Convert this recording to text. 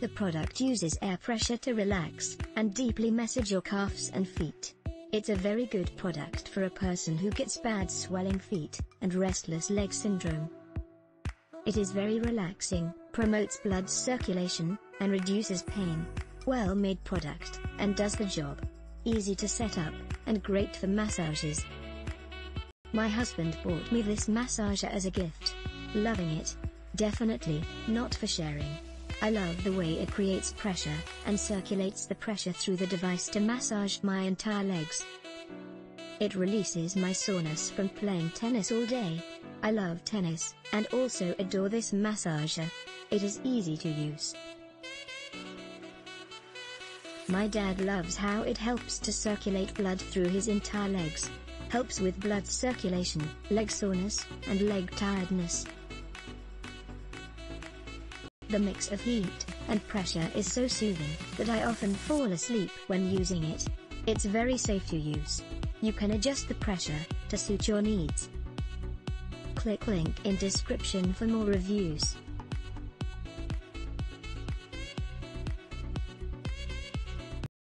The product uses air pressure to relax and deeply massage your calves and feet. It's a very good product for a person who gets bad swelling feet and restless leg syndrome. It is very relaxing, promotes blood circulation, and reduces pain. Well-made product, and does the job. Easy to set up, and great for massages. My husband bought me this massager as a gift. Loving it. Definitely, not for sharing. I love the way it creates pressure, and circulates the pressure through the device to massage my entire legs. It releases my soreness from playing tennis all day. I love tennis, and also adore this massager. It is easy to use. My dad loves how it helps to circulate blood through his entire legs. Helps with blood circulation, leg soreness, and leg tiredness. The mix of heat and pressure is so soothing that I often fall asleep when using it. It's very safe to use. You can adjust the pressure to suit your needs. Click link in description for more reviews.